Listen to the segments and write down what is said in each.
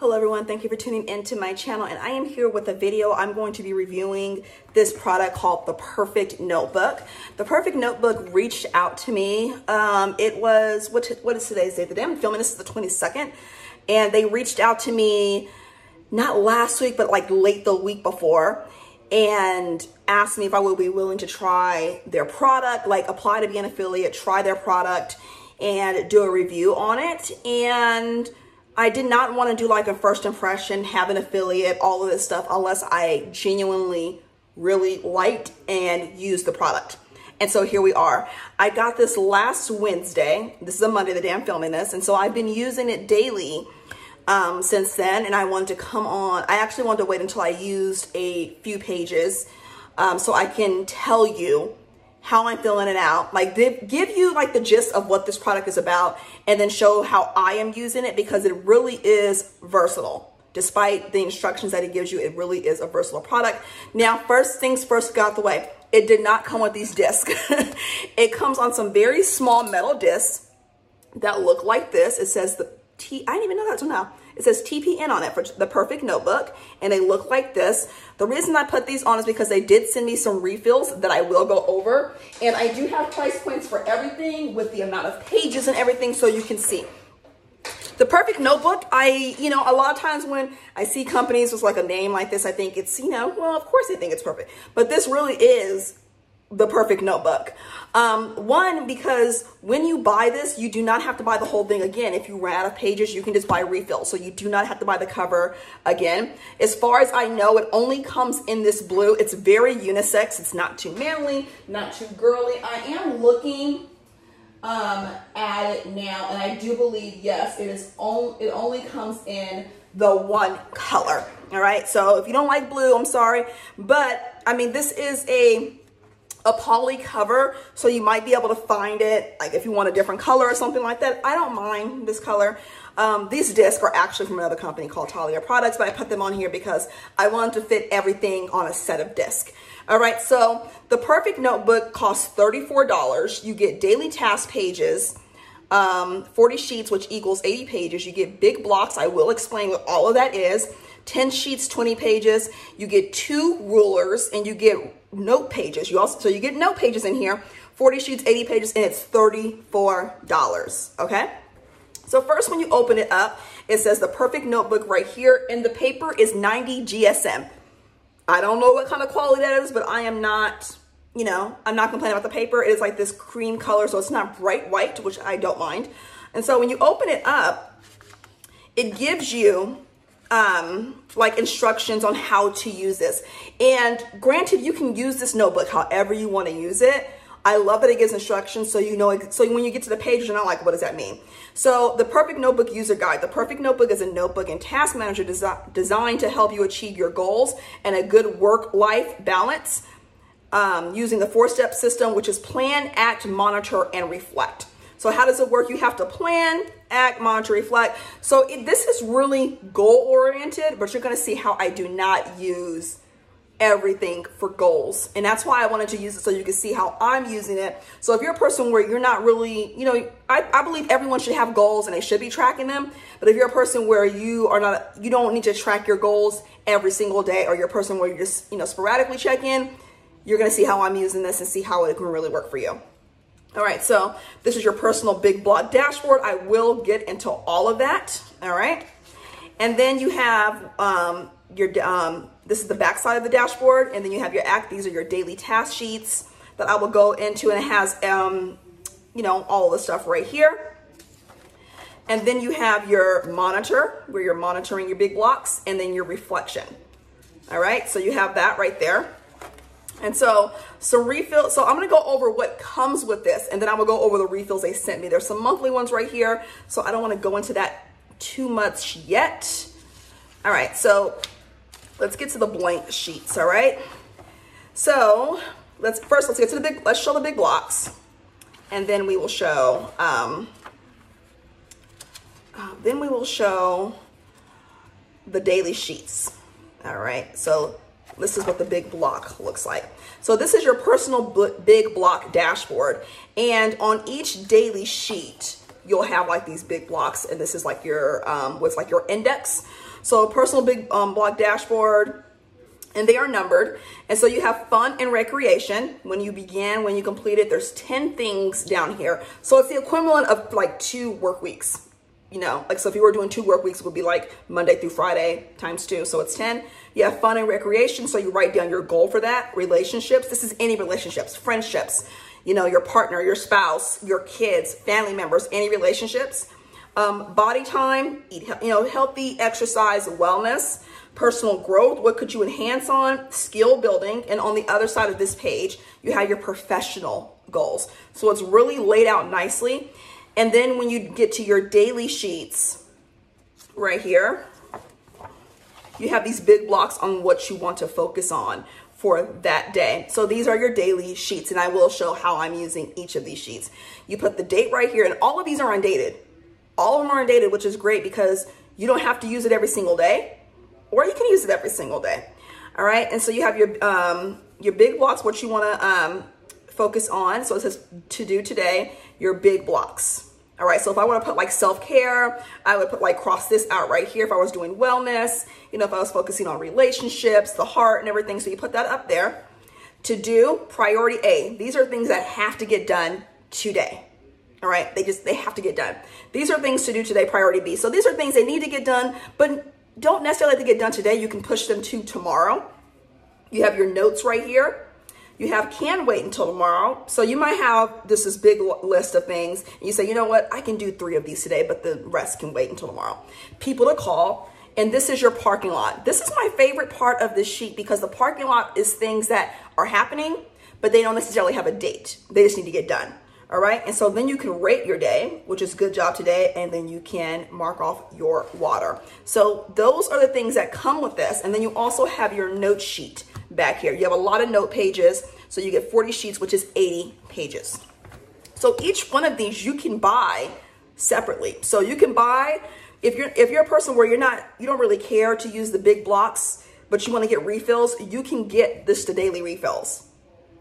Hello everyone, thank you for tuning into my channel and I am here with a video. I'm going to be reviewing this product called The Perfect Notebook. The Perfect Notebook reached out to me. Um, it was, what, what is today's date? The day I'm filming this is the 22nd and they reached out to me not last week, but like late the week before and asked me if I would be willing to try their product, like apply to be an affiliate, try their product and do a review on it. And I did not want to do like a first impression, have an affiliate, all of this stuff, unless I genuinely really liked and used the product. And so here we are. I got this last Wednesday. This is a Monday, the day I'm filming this. And so I've been using it daily um, since then. And I wanted to come on. I actually wanted to wait until I used a few pages um, so I can tell you how I'm filling it out, like give you like the gist of what this product is about and then show how I am using it because it really is versatile. Despite the instructions that it gives you, it really is a versatile product. Now, first things first got the way. It did not come with these discs. it comes on some very small metal discs that look like this. It says the T, I didn't even know that until now. It says TPN on it for the perfect notebook and they look like this. The reason I put these on is because they did send me some refills that I will go over. And I do have price points for everything with the amount of pages and everything so you can see. The perfect notebook, I, you know, a lot of times when I see companies with like a name like this, I think it's, you know, well, of course they think it's perfect. But this really is the perfect notebook. Um, one, because when you buy this, you do not have to buy the whole thing again. If you ran out of pages, you can just buy refills. So you do not have to buy the cover again. As far as I know, it only comes in this blue. It's very unisex. It's not too manly, not too girly. I am looking um, at it now, and I do believe, yes, it is on, it only comes in the one color. All right. So if you don't like blue, I'm sorry. But I mean, this is a a poly cover so you might be able to find it like if you want a different color or something like that. I don't mind this color. Um, these discs are actually from another company called talia products but i put them on here because i wanted to fit everything on a set of discs. all right so the perfect notebook costs $34 you get daily task pages um, 40 sheets which equals 80 pages. You get big blocks i will explain what all of that is. 10 sheets, 20 pages. You get two rulers and you get note pages. You also, so you get note pages in here, 40 sheets, 80 pages, and it's $34, okay? So first when you open it up, it says the perfect notebook right here, and the paper is 90 GSM. I don't know what kind of quality that is, but I am not, you know, I'm not complaining about the paper. It is like this cream color, so it's not bright white, which I don't mind. And so when you open it up, it gives you um, like instructions on how to use this. And granted, you can use this notebook however you want to use it. I love that it gives instructions so you know, so when you get to the page, you're not like, what does that mean? So the Perfect Notebook User Guide. The Perfect Notebook is a notebook and task manager desi designed to help you achieve your goals and a good work-life balance um, using the four-step system, which is plan, act, monitor, and reflect. So how does it work? You have to plan, act, monitor, reflect. So it, this is really goal oriented, but you're going to see how I do not use everything for goals. And that's why I wanted to use it so you can see how I'm using it. So if you're a person where you're not really, you know, I, I believe everyone should have goals and they should be tracking them. But if you're a person where you are not, you don't need to track your goals every single day or you're a person where you just, you know, sporadically check in, you're going to see how I'm using this and see how it can really work for you. All right, so this is your personal big block dashboard. I will get into all of that, all right? And then you have um, your, um, this is the backside of the dashboard, and then you have your act. These are your daily task sheets that I will go into, and it has, um, you know, all the stuff right here. And then you have your monitor, where you're monitoring your big blocks, and then your reflection. All right, so you have that right there. And so some refill. So I'm going to go over what comes with this and then I'm going to go over the refills they sent me. There's some monthly ones right here. So I don't want to go into that too much yet. All right. So let's get to the blank sheets. All right. So let's first, let's get to the big, let's show the big blocks and then we will show, um, uh, then we will show the daily sheets. All right. So this is what the big block looks like. So this is your personal big block dashboard. And on each daily sheet, you'll have like these big blocks and this is like your, um, what's like your index. So personal big um, block dashboard, and they are numbered. And so you have fun and recreation when you begin, when you complete it. There's 10 things down here. So it's the equivalent of like two work weeks. You know, like so if you were doing two work weeks, it would be like Monday through Friday times two. So it's 10. You have fun and recreation. So you write down your goal for that. Relationships. This is any relationships, friendships, you know, your partner, your spouse, your kids, family members, any relationships. Um, body time, eat, you know, healthy exercise, wellness, personal growth. What could you enhance on? Skill building. And on the other side of this page, you have your professional goals. So it's really laid out nicely. And then when you get to your daily sheets right here, you have these big blocks on what you want to focus on for that day. So these are your daily sheets and I will show how I'm using each of these sheets. You put the date right here and all of these are undated. All of them are undated, which is great because you don't have to use it every single day or you can use it every single day. All right. And so you have your, um, your big blocks, what you want to, um, focus on. So it says to do today, your big blocks. All right, so if I want to put like self-care, I would put like cross this out right here if I was doing wellness, you know, if I was focusing on relationships, the heart and everything. So you put that up there. To do, priority A. These are things that have to get done today. All right, they just, they have to get done. These are things to do today, priority B. So these are things they need to get done, but don't necessarily have to get done today. You can push them to tomorrow. You have your notes right here. You have can wait until tomorrow. So you might have this is big list of things. And you say, you know what? I can do three of these today, but the rest can wait until tomorrow. People to call. And this is your parking lot. This is my favorite part of this sheet because the parking lot is things that are happening, but they don't necessarily have a date. They just need to get done. All right. And so then you can rate your day, which is good job today. And then you can mark off your water. So those are the things that come with this. And then you also have your note sheet back here. You have a lot of note pages. So you get 40 sheets, which is 80 pages. So each one of these you can buy separately. So you can buy, if you're, if you're a person where you're not, you don't really care to use the big blocks, but you want to get refills, you can get this to daily refills.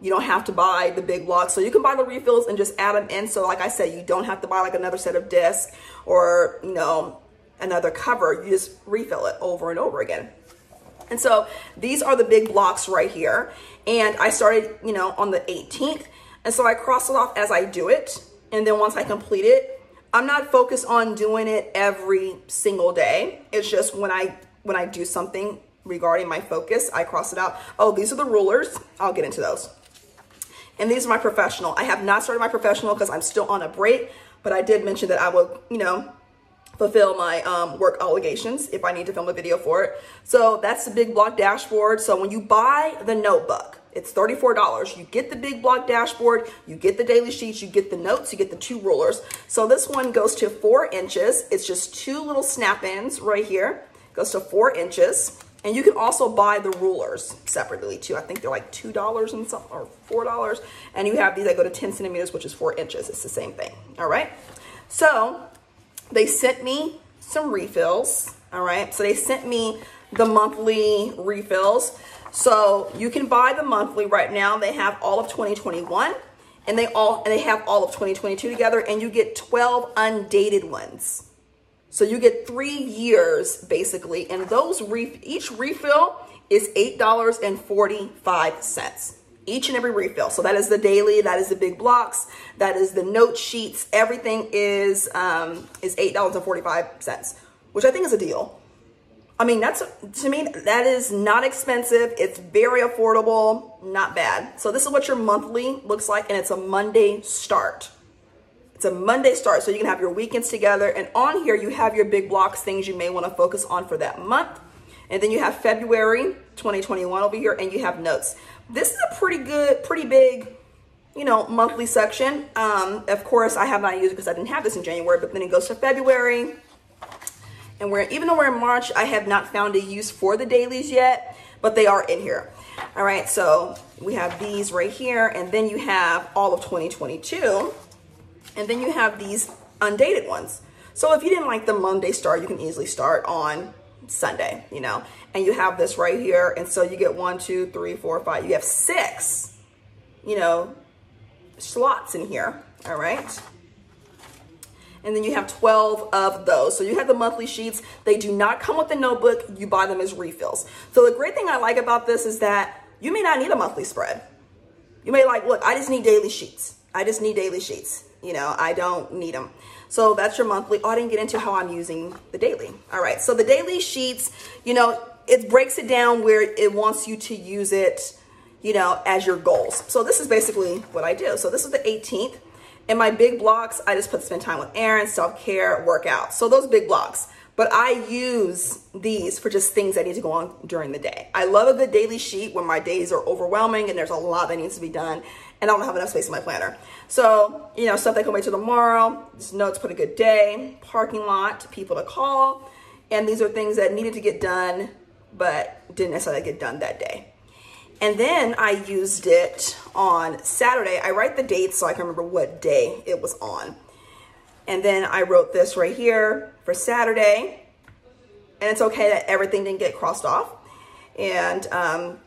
You don't have to buy the big blocks. So you can buy the refills and just add them in. So like I said, you don't have to buy like another set of discs or, you know, another cover. You just refill it over and over again. And so these are the big blocks right here. And I started, you know, on the 18th. And so I cross it off as I do it. And then once I complete it, I'm not focused on doing it every single day. It's just when I when I do something regarding my focus, I cross it out. Oh, these are the rulers. I'll get into those. And these are my professional. I have not started my professional because I'm still on a break, but I did mention that I will, you know, fulfill my um, work obligations if I need to film a video for it. So that's the big block dashboard. So when you buy the notebook, it's $34. You get the big block dashboard, you get the daily sheets, you get the notes, you get the two rulers. So this one goes to four inches. It's just two little snap-ins right here. Goes to four inches. And you can also buy the rulers separately too. I think they're like $2 and something or $4. And you have these that go to 10 centimeters, which is four inches. It's the same thing. All right. So they sent me some refills, all right? So they sent me the monthly refills. So you can buy the monthly right now. They have all of 2021 and they all and they have all of 2022 together and you get 12 undated ones. So you get 3 years basically and those ref, each refill is $8.45 each and every refill. So that is the daily, that is the big blocks, that is the note sheets. Everything is um, is eight dollars and forty five cents, which I think is a deal. I mean, that's to me that is not expensive. It's very affordable, not bad. So this is what your monthly looks like, and it's a Monday start. It's a Monday start, so you can have your weekends together. And on here, you have your big blocks, things you may want to focus on for that month. And then you have February 2021 over here, and you have notes. This is a pretty good, pretty big, you know, monthly section. Um, of course, I have not used it because I didn't have this in January, but then it goes to February. And we're, even though we're in March, I have not found a use for the dailies yet, but they are in here. All right, so we have these right here, and then you have all of 2022, and then you have these undated ones. So if you didn't like the Monday start, you can easily start on Sunday, you know, and you have this right here. And so you get one, two, three, four, five, you have six, you know, slots in here. All right. and then you have 12 of those. So you have the monthly sheets. They do not come with the notebook. You buy them as refills. So the great thing I like about this is that you may not need a monthly spread. You may like, look, I just need daily sheets. I just need daily sheets. You know, I don't need them. So that's your monthly. Oh, I didn't get into how I'm using the daily. All right. So the daily sheets, you know, it breaks it down where it wants you to use it, you know, as your goals. So this is basically what I do. So this is the 18th. In my big blocks, I just put spend time with Aaron, self-care, workout. So those big blocks. But I use these for just things that need to go on during the day. I love a good daily sheet when my days are overwhelming and there's a lot that needs to be done and I don't have enough space in my planner. So, you know, stuff that can wait till tomorrow, just notes, put a good day, parking lot, people to call. And these are things that needed to get done, but didn't necessarily get done that day. And then I used it on Saturday. I write the date so I can remember what day it was on. And then I wrote this right here for Saturday. And it's okay that everything didn't get crossed off. And um,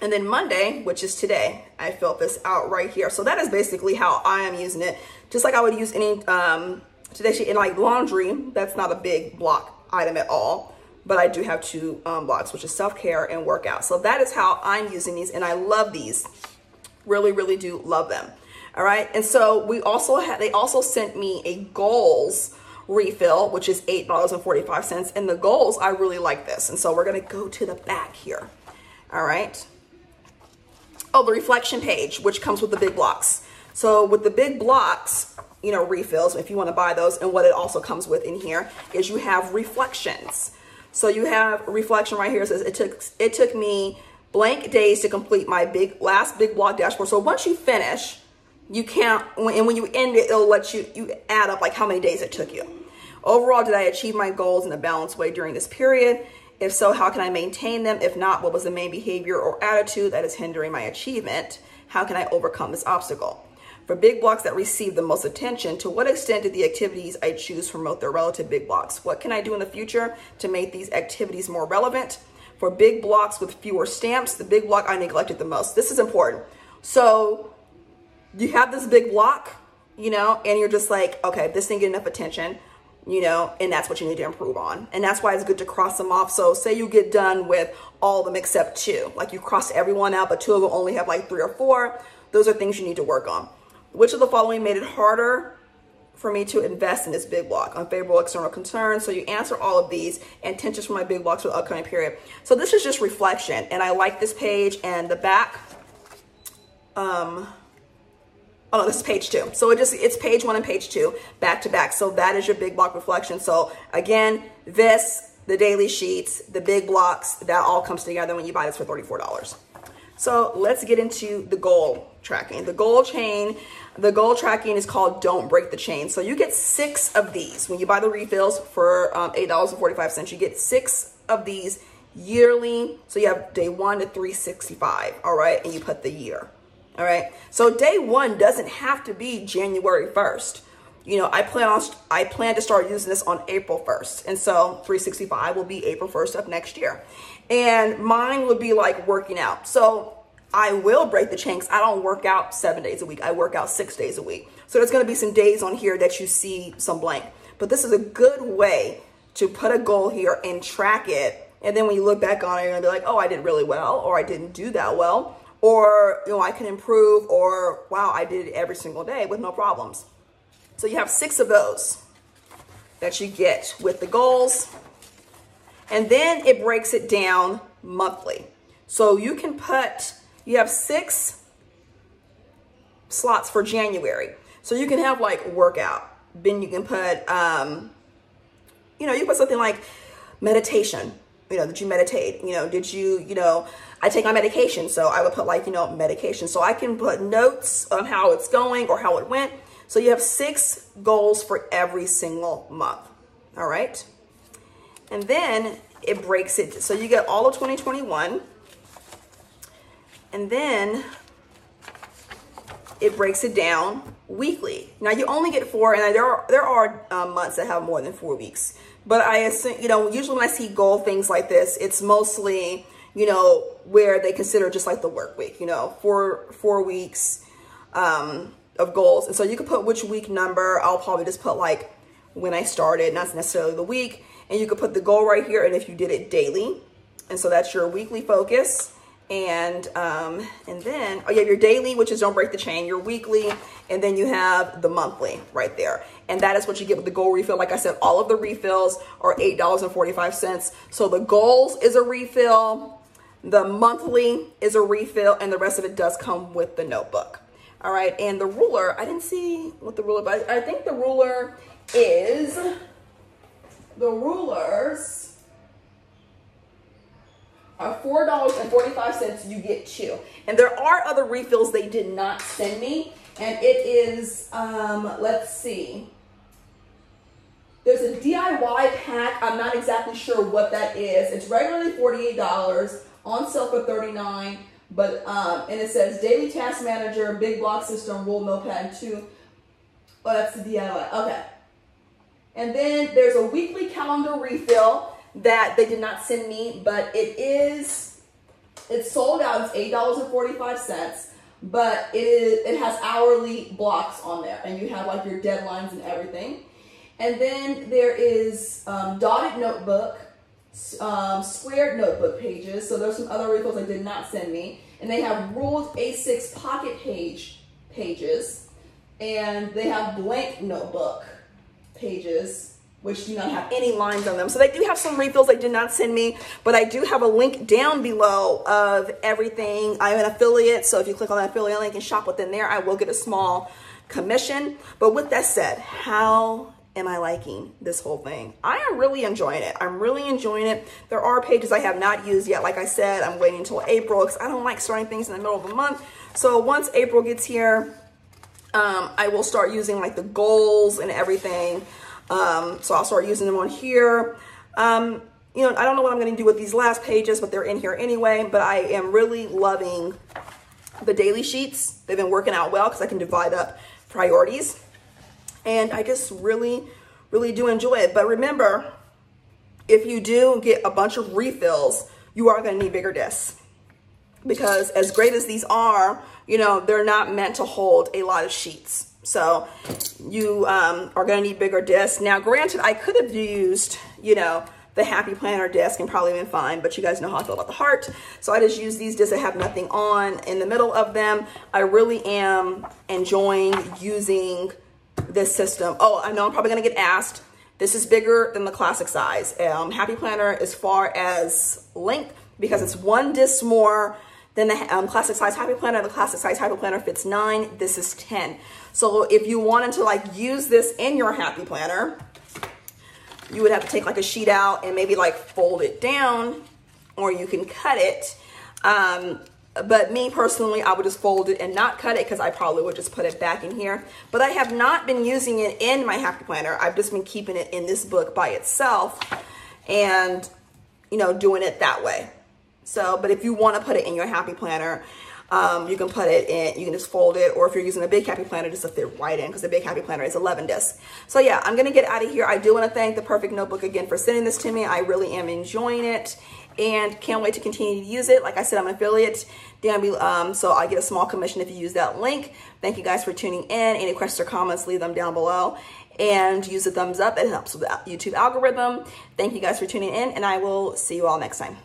and then Monday, which is today, I filled this out right here. So that is basically how I am using it. Just like I would use any um, today sheet in like laundry. That's not a big block item at all but I do have two um, blocks, which is self-care and workout. So that is how I'm using these, and I love these. Really, really do love them. All right, and so we also had, they also sent me a goals refill, which is $8.45. And the goals, I really like this. And so we're gonna go to the back here. All right. Oh, the reflection page, which comes with the big blocks. So with the big blocks, you know, refills, if you wanna buy those, and what it also comes with in here is you have reflections. So you have reflection right here. It says it took it took me blank days to complete my big last big block dashboard. So once you finish, you count and when you end it, it'll let you you add up like how many days it took you. Overall, did I achieve my goals in a balanced way during this period? If so, how can I maintain them? If not, what was the main behavior or attitude that is hindering my achievement? How can I overcome this obstacle? For big blocks that receive the most attention, to what extent did the activities I choose promote their relative big blocks? What can I do in the future to make these activities more relevant? For big blocks with fewer stamps, the big block I neglected the most. This is important. So you have this big block, you know, and you're just like, okay, this didn't get enough attention, you know, and that's what you need to improve on. And that's why it's good to cross them off. So say you get done with all of them except two, like you cross everyone out, but two of them only have like three or four. Those are things you need to work on. Which of the following made it harder for me to invest in this big block? Unfavorable external concerns. So you answer all of these and tensions for my big blocks for the upcoming period. So this is just reflection. And I like this page and the back. Um, oh this is page two. So it just, it's page one and page two, back to back. So that is your big block reflection. So again, this, the daily sheets, the big blocks, that all comes together when you buy this for $34. So let's get into the goal tracking. The goal chain, the goal tracking is called Don't Break the Chain. So you get six of these. When you buy the refills for um, $8.45, you get six of these yearly. So you have day one to 365, all right? And you put the year, all right? So day one doesn't have to be January 1st. You know, I plan on I plan to start using this on April 1st. And so 365 will be April 1st of next year. And mine would be like working out. So I will break the chain I don't work out seven days a week. I work out six days a week. So there's going to be some days on here that you see some blank. But this is a good way to put a goal here and track it. And then when you look back on it, you're going to be like, oh, I did really well, or I didn't do that well, or, you know, I can improve, or wow, I did it every single day with no problems. So you have six of those that you get with the goals. And then it breaks it down monthly. So you can put you have six slots for January. So you can have like workout. Then you can put, um, you know, you put something like meditation. You know, did you meditate? You know, did you, you know, I take my medication. So I would put like, you know, medication. So I can put notes on how it's going or how it went. So you have six goals for every single month. All right. And then it breaks it. So you get all of 2021 and then it breaks it down weekly. Now you only get four, and there are there are um, months that have more than four weeks. But I assume you know usually when I see goal things like this, it's mostly you know where they consider just like the work week. You know, four four weeks um, of goals, and so you can put which week number. I'll probably just put like when I started, not necessarily the week. And you could put the goal right here and if you did it daily. And so that's your weekly focus. And um, and then, oh, you have your daily, which is don't break the chain, your weekly, and then you have the monthly right there. And that is what you get with the goal refill. Like I said, all of the refills are $8.45. So the goals is a refill, the monthly is a refill, and the rest of it does come with the notebook. All right, and the ruler, I didn't see what the ruler, but I think the ruler is, the rulers $4.45, you get two. And there are other refills they did not send me, and it is, um, let's see, there's a DIY pack. I'm not exactly sure what that is. It's regularly $48, on sale for 39. but um, and it says daily task manager, big block system, rule notepad two. Oh, that's the DIY. Okay. And then there's a weekly calendar refill that they did not send me, but it is it's sold out. It's eight dollars and forty five cents, but it is it has hourly blocks on there, and you have like your deadlines and everything. And then there is um, dotted notebook um, squared notebook pages. So there's some other refills they did not send me. And they have ruled A6 pocket page pages. And they have blank notebook pages, which do not have any lines on them. So they do have some refills they did not send me, but I do have a link down below of everything. I'm an affiliate, so if you click on that affiliate link and shop within there, I will get a small commission. But with that said, how am I liking this whole thing? I am really enjoying it. I'm really enjoying it. There are pages I have not used yet. Like I said, I'm waiting until April because I don't like starting things in the middle of the month. So once April gets here, um, I will start using like the goals and everything. Um, so I'll start using them on here. Um, you know, I don't know what I'm going to do with these last pages, but they're in here anyway. But I am really loving the daily sheets. They've been working out well because I can divide up priorities. And I just really, really do enjoy it. But remember, if you do get a bunch of refills, you are going to need bigger discs. Because as great as these are, you know, they're not meant to hold a lot of sheets. So you um, are going to need bigger discs. Now, granted, I could have used, you know, the Happy Planner disc and probably been fine, but you guys know how I feel about the heart. So I just use these discs that have nothing on in the middle of them. I really am enjoying using this system. Oh, I know I'm probably gonna get asked. This is bigger than the classic size. Um, Happy Planner as far as length, because it's one disc more than the um, classic size Happy Planner. The classic size Happy Planner fits nine, this is 10. So if you wanted to like use this in your Happy Planner, you would have to take like a sheet out and maybe like fold it down or you can cut it. Um, but me personally, I would just fold it and not cut it because I probably would just put it back in here. But I have not been using it in my Happy Planner. I've just been keeping it in this book by itself and, you know, doing it that way. So, but if you want to put it in your Happy Planner, um, you can put it in, you can just fold it, or if you're using a big Happy Planner, just fit right in, because the big Happy Planner is 11 discs. So yeah, I'm going to get out of here. I do want to thank The Perfect Notebook again for sending this to me. I really am enjoying it and can't wait to continue to use it. Like I said, I'm an affiliate, um, so I get a small commission if you use that link. Thank you guys for tuning in. Any questions or comments, leave them down below and use the thumbs up. It helps with the YouTube algorithm. Thank you guys for tuning in and I will see you all next time.